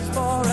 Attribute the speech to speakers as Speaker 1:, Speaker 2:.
Speaker 1: just for